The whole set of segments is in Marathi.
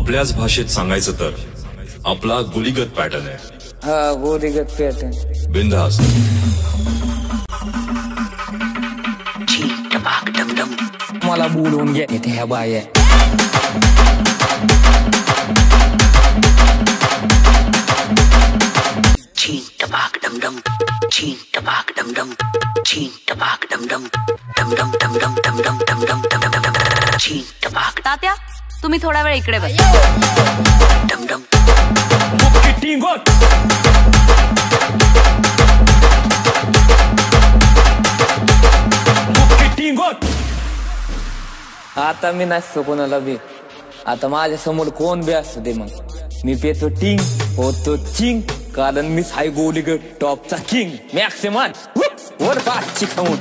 आपल्याच भाषेत सांगायचं तर आपला गुलिगत पॅटर्न आहे. हा गुलीगत पॅटर्न. बिंदास मला बोलून घ्या इथे ह्या बाय. छीन टपाक छीन टपाक छीन टपाक छीन टपाक तात्या? तुम्ही थोडा वेळ इकडे बस. आता मी नसतो कोणाला बी. आता माझ्यासमोर कोण बी असतो दे मग. मी पेतो टिंग होतो चिंग कारण मी हाय गोलीगड टॉपचा किंग. मॅक्सिमन वर पाच खाऊन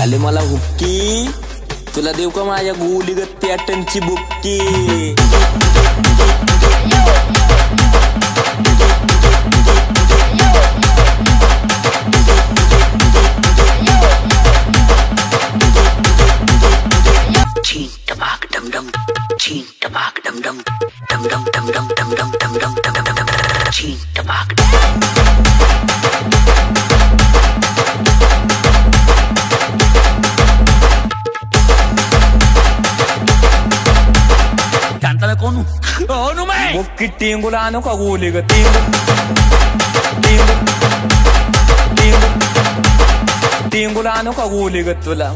आले मला हुक्की तुला देऊ का माझ्या गोलीगत पॅटर्नची बुक्की Ching tabak dum Dale con un... ¡Con un mes! Porque tengo la no cagulega, tengo... Tengo... Tengo... Tengo la no cagulega, tú la...